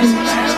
Jesus.